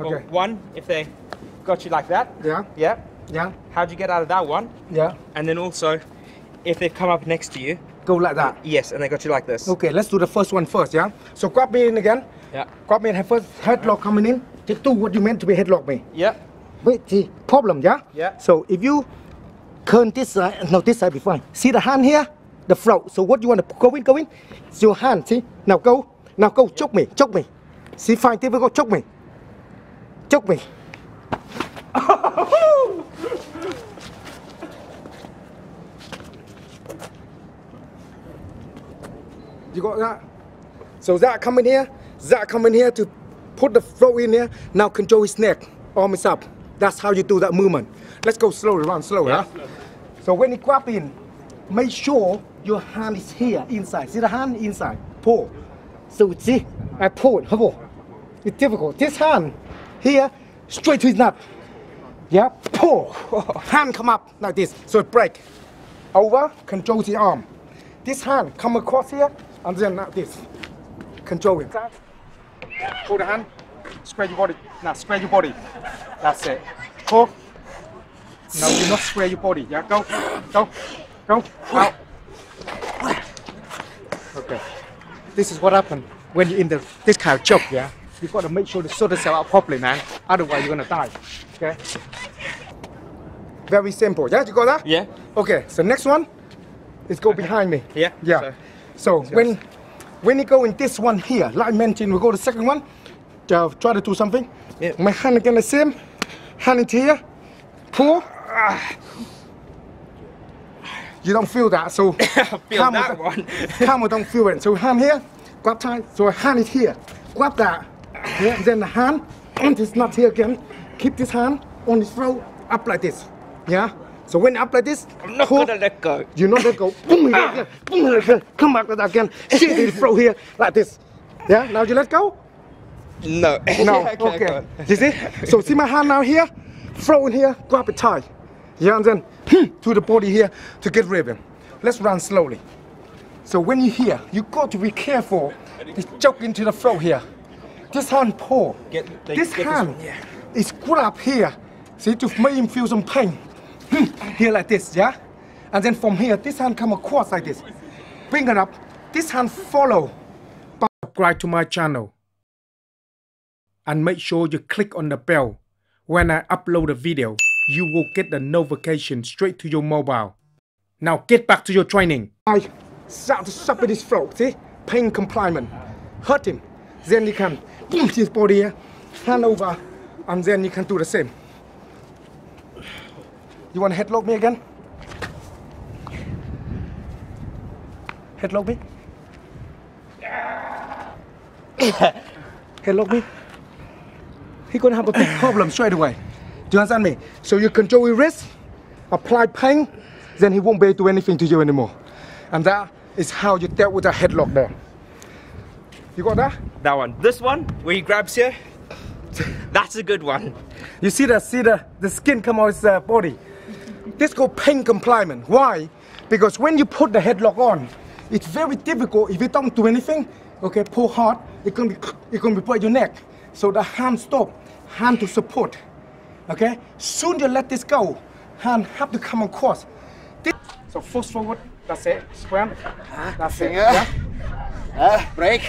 Well, Okay. one, if they got you like that, Yeah. yeah. Yeah. How'd you get out of that one? Yeah. And then also, if they've come up next to you, Go like that. yes, and they got you like this. Okay, let's do the first one first, yeah? So grab me in again. Yeah. Grab me in first headlock coming in. Just do what you meant to be headlock me. Yeah. Wait, see, problem, yeah? Yeah. So if you turn this side, no, this side be fine. See the hand here? The float. So what you want to go in, go in? It's your hand, see? Now go. Now go, choke me, choke me. See, fine, difficult, choke me. Choke me. You got that? So Zach come in here. Zach come in here to put the flow in here. Now control his neck. Arm is up. That's how you do that movement. Let's go slowly, run slow, yeah? So when you grab in, make sure your hand is here inside. See the hand inside. Pull. So see, I pull. Pull. It's difficult. This hand here, straight to his nut. Yeah, pull. Hand come up like this. So it break. Over, control the arm. This hand come across here, and then like this. Control it. Pull the hand. Square your body. Now square your body. That's it. Pull. No, do not square your body. Yeah, go, go, go, out. Okay. This is what happened when you're in the this kind of choke. Yeah, you got to make sure to sort yourself out properly, man. Otherwise, you're gonna die. Okay. Very simple. Yeah, you got that? Yeah. Okay. So next one is go behind me. Yeah, Yeah. So when when you go in this one here, like I mentioned, we go to the second one. Uh, try to do something. Yeah. My hand again the same. Hand into here. Pull. Ah. You don't feel that, so feel camera that don't- one. camera don't feel it. So hand here, grab tight. So hand it here. Grab that. Yeah, then the hand on this nut here again. Keep this hand on his throat up like this. Yeah. So when up like this, I'm not pull. gonna let go. You know they go boom like that, boom that, come back with that again, shit the throat here like this. Yeah, now you let go? No. No, okay. okay. You see? So see my hand now here, throw in here, grab it tight. Yeah, and then hmm, to the body here to get rid of him. Let's run slowly. So when you here, you got to be careful. It's choke into the throat here. This hand pull. Get- they- this get hand one, yeah. is grab here. See to make him feel some pain. Hmm, here like this, yeah? And then from here, this hand come across like this. Bring it up. This hand follow. Subscribe to my channel and make sure you click on the bell. When I upload a video, you will get the notification straight to your mobile. Now get back to your training. I start to suck at his throat, see? Pain compliant. Hurt him. Then you can boom his body here, hand over, and then you can do the same. You want to headlock me again? Headlock me? headlock me? He's gonna have a big problem straight away. Do you understand me? So you control your wrist, apply pain, then he won't be able to do anything to you anymore. And that is how you dealt with a headlock there. You got that? That one. This one, where he grabs here, that's a good one. You see the see the, the skin come out his uh, body. This called pain compliant. Why? Because when you put the headlock on, it's very difficult if you don't do anything. Okay, pull hard. it gonna be it gonna be break your neck. So the hand stop, hand to support. Okay. Soon you let this go, hand have to come across. This, so force forward. That's it. Square. That's it. Yeah. Uh, break.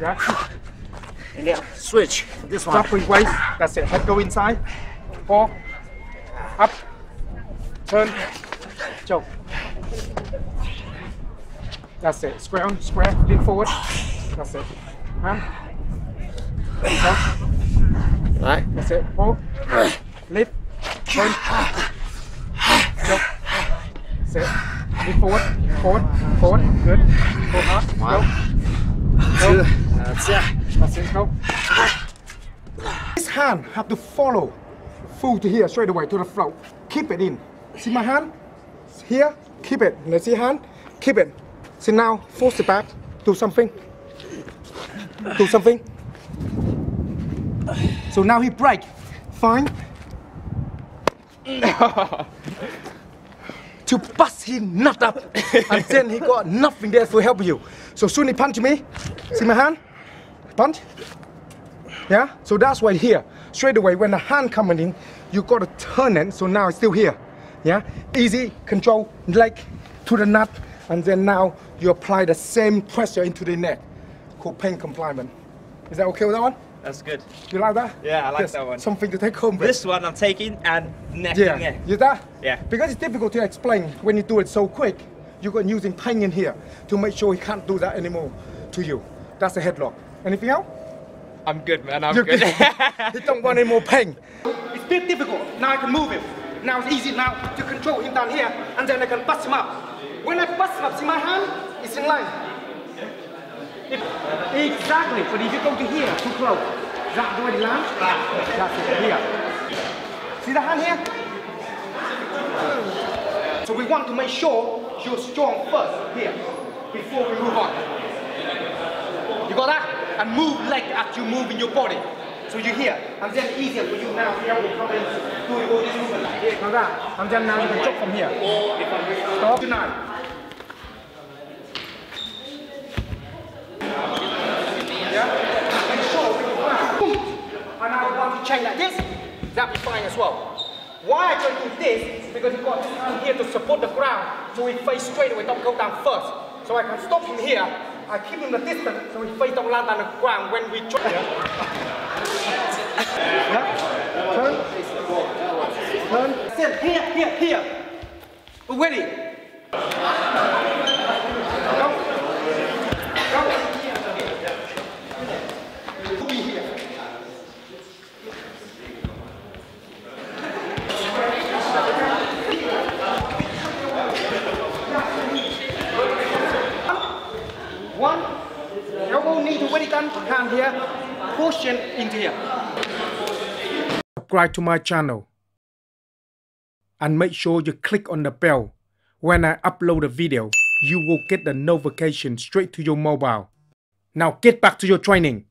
Yeah. And then switch. This one. Drop with waist. That's it. Head go inside. Four. Up. Turn. Choke. That's it. Square on. Square. Lean forward. That's it. Hand. Choke. Right. That's it. Pull. Lift. Turn. Choke. That's it. Lean forward. Forward. Forward. Good. Pull hard. Go. Two. That's it. That's it, go. This hand have to follow full to here, straight away to the flow. Keep it in. See my hand? Here, keep it. Let's see hand, keep it. See now, force it back. Do something. Do something. So now he break. Fine. to bust him nut up, and then he got nothing there to help you. So soon he punched me. See my hand? Punch. Yeah. So that's why here, Straight away, when the hand coming in, you got to turn it. So now it's still here. Yeah, easy control leg to the nut, and then now you apply the same pressure into the neck. Called pain compliant. Is that okay with that one? That's good. You like that? Yeah, I like Yes, that one. Something to take home. with. This one I'm taking and neck Yeah, in you that? Yeah. Because it's difficult to explain when you do it so quick. You're going using pain in here to make sure he can't do that anymore to you. That's a headlock. Anything else? I'm good, man. I'm You're good. you don't want any more pain. It's a bit difficult. Now I can move him. Now it's easy now to control him down here, and then I can bust him up. When I bust him up, see my hand? It's in line. Exactly. But if you come to here, too close, that the way it lands? That's it. Here. See the hand here? So we want to make sure you're strong first here before we move on. You got that? And move leg as you move in your body. So you here, and then easier for you now. Here we come in, do all this movement. Like that. And then now you can jump from here. Stop. Tonight. Yeah? Make sure when you grab, boom. And now you want to chain like this, that'll be fine as well. Why I can do this? Because you got hand here to support the ground, so he face straight away, don't go down first. So I can stop him here. I keep him the distance, so he face don't land on the ground when we try. Yeah? Turn. Turn. Sit here, here, here. We're ready. Go. Go. Be here. One, elbow knee to very down, here, push and into here. Subscribe to my channel and make sure you click on the bell. When I upload a video, you will get the notification straight to your mobile. Now get back to your training.